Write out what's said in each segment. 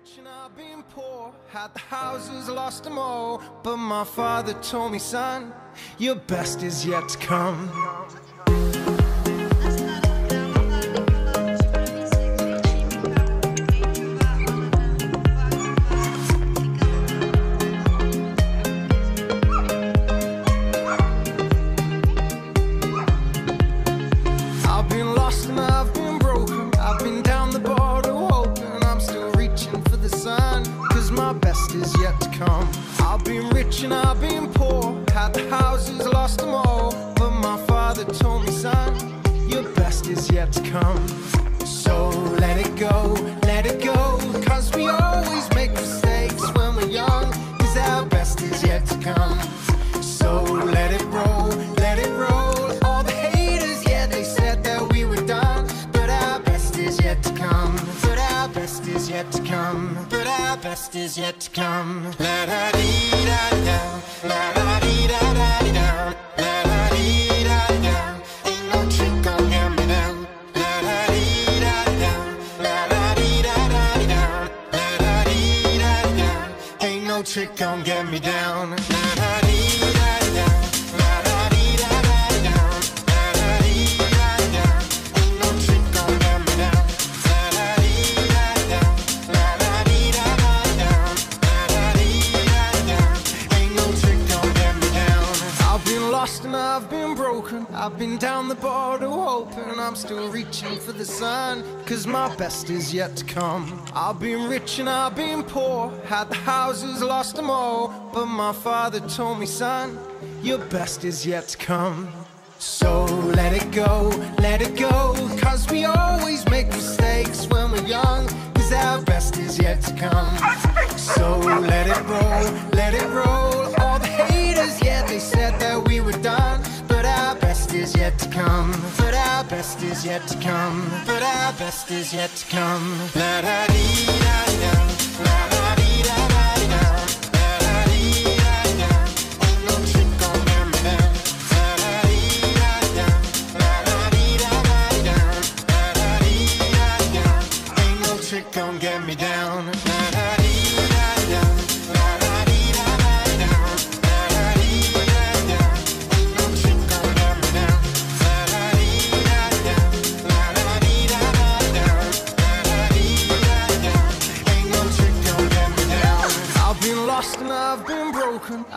rich and I've been poor, had the houses, lost them all. But my father told me, son, your best is yet to come. Is yet to come. I've been rich and I've been poor. Had the houses, lost them all. But my father told me, son, your best is yet to come. So let it go, let it go. Cause we always make mistakes when we're young. Cause our best is yet to come. So let it roll, let it roll. All the haters, yeah, they said that we were done. But our best is yet to come. But our best is yet to come. Best is yet to come. La da dee da da, la da dee da da da, la da dee da da. Ain't no trick get me down. La da dee da da, la da dee da da da, la da dee da da. Ain't no trick gon' get me down. La I've been broken. I've been down the border hoping I'm still reaching for the sun. Cause my best is yet to come. I've been rich and I've been poor. Had the houses, lost them all. But my father told me, son, your best is yet to come. So let it go, let it go. Cause we always make mistakes when we're young. Cause our best is yet to come. So let it roll, let it roll. Come. But our best is yet to come. But our best is yet to come. La da dee da da,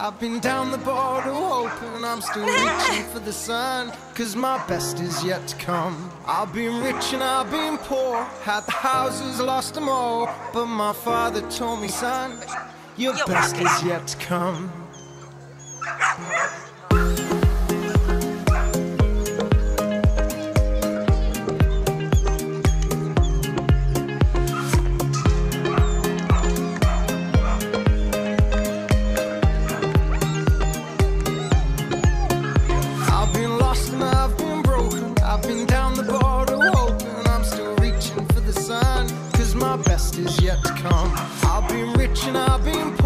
I've been down the border hoping I'm still reaching for the sun. Cause my best is yet to come. I've been rich and I've been poor. Had the houses, lost them all. But my father told me, son, your best is yet to come. And I've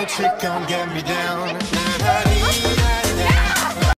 no trick gon' get me down.